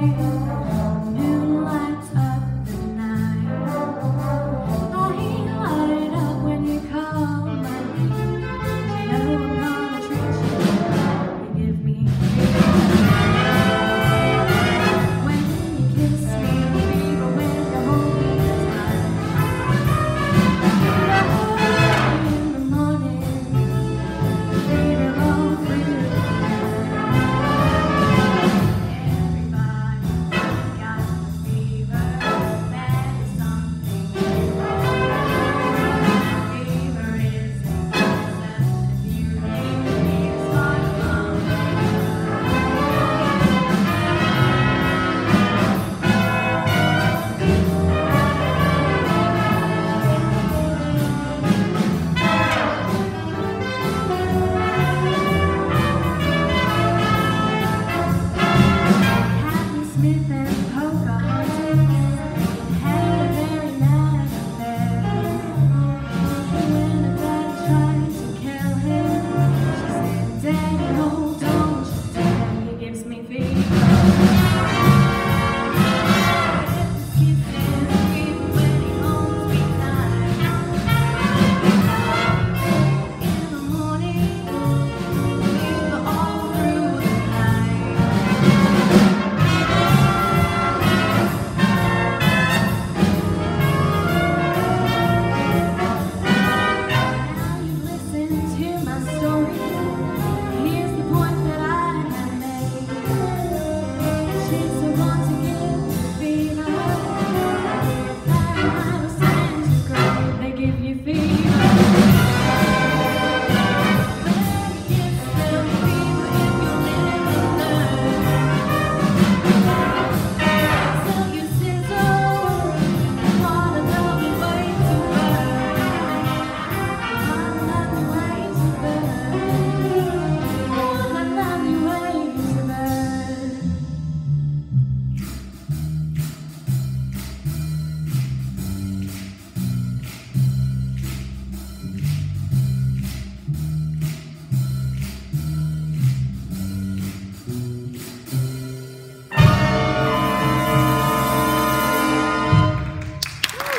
Bye. Thank you.